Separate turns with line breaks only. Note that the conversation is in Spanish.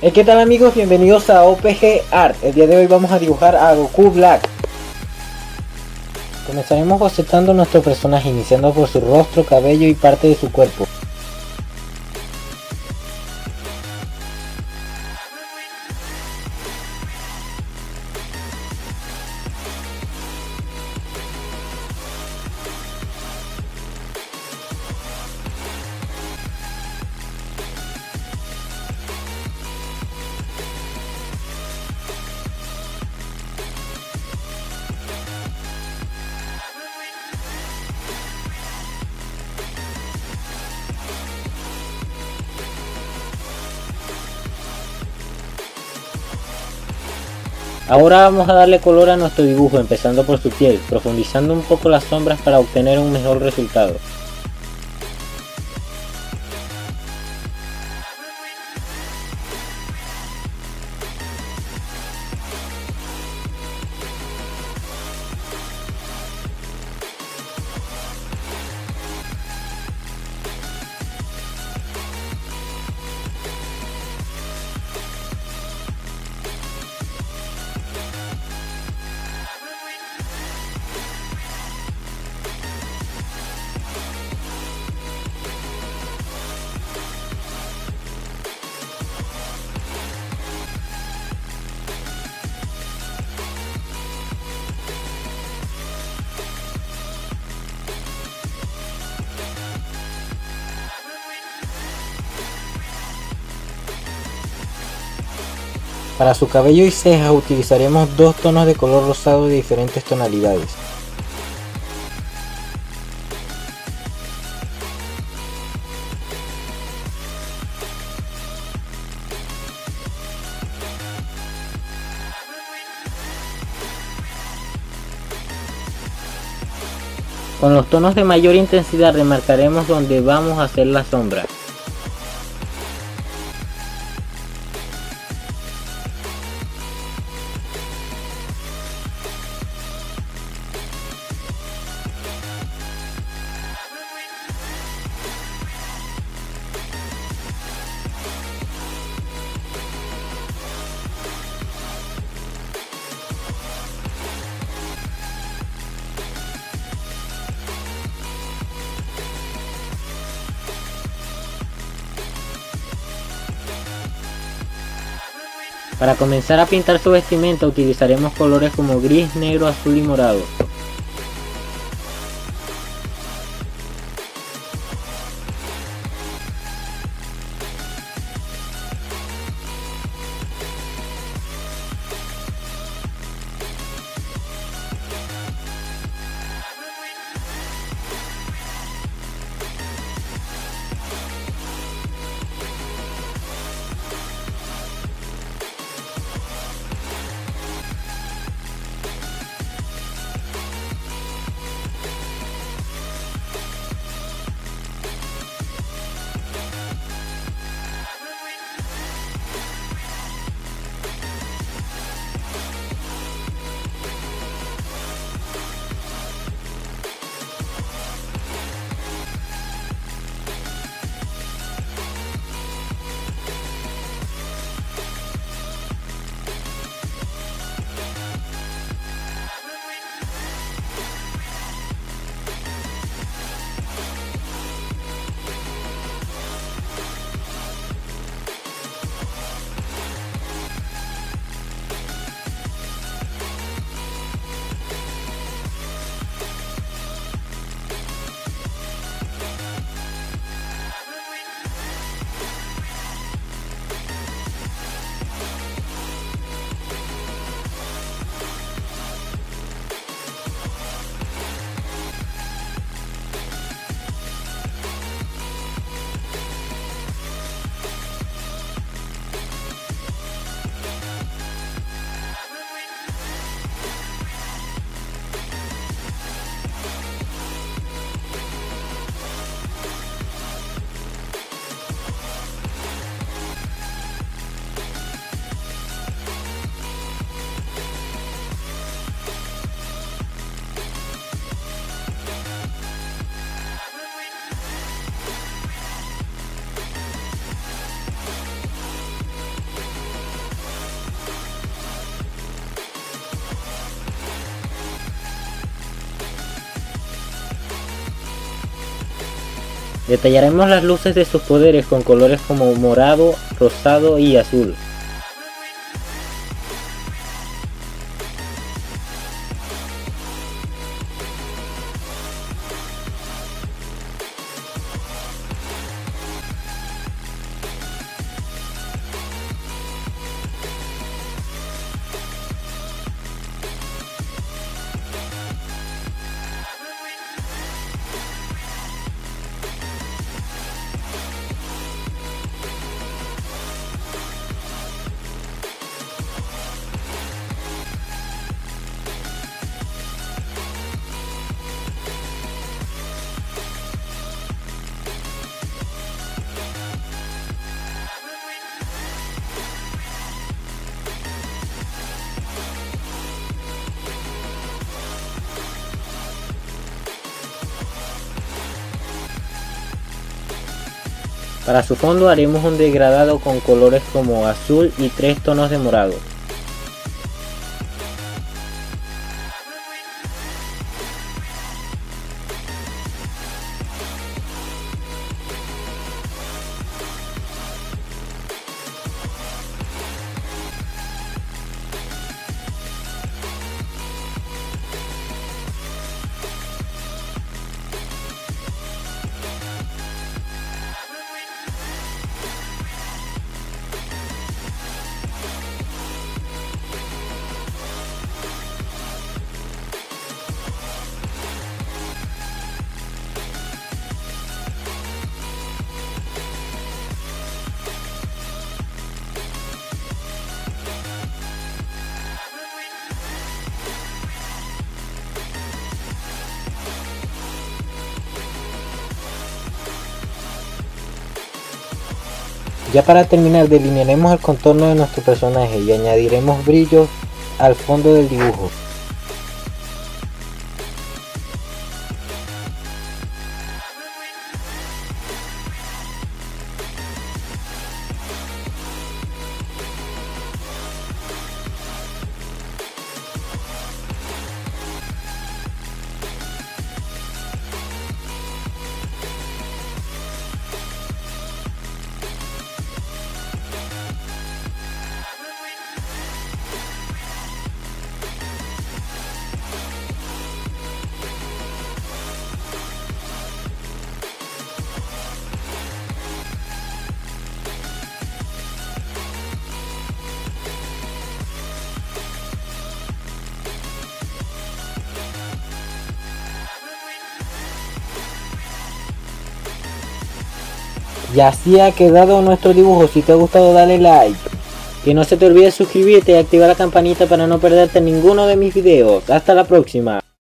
Eh, ¿Qué tal amigos? Bienvenidos a OPG Art. El día de hoy vamos a dibujar a Goku Black. Comenzaremos bocetando nuestro personaje, iniciando por su rostro, cabello y parte de su cuerpo. Ahora vamos a darle color a nuestro dibujo empezando por su piel, profundizando un poco las sombras para obtener un mejor resultado. Para su cabello y cejas utilizaremos dos tonos de color rosado de diferentes tonalidades. Con los tonos de mayor intensidad remarcaremos donde vamos a hacer la sombra. Para comenzar a pintar su vestimenta utilizaremos colores como gris, negro, azul y morado. Detallaremos las luces de sus poderes con colores como morado, rosado y azul. Para su fondo haremos un degradado con colores como azul y tres tonos de morado. Ya para terminar delinearemos el contorno de nuestro personaje y añadiremos brillos al fondo del dibujo. Y así ha quedado nuestro dibujo. Si te ha gustado dale like. Que no se te olvide suscribirte y activar la campanita para no perderte ninguno de mis videos. Hasta la próxima.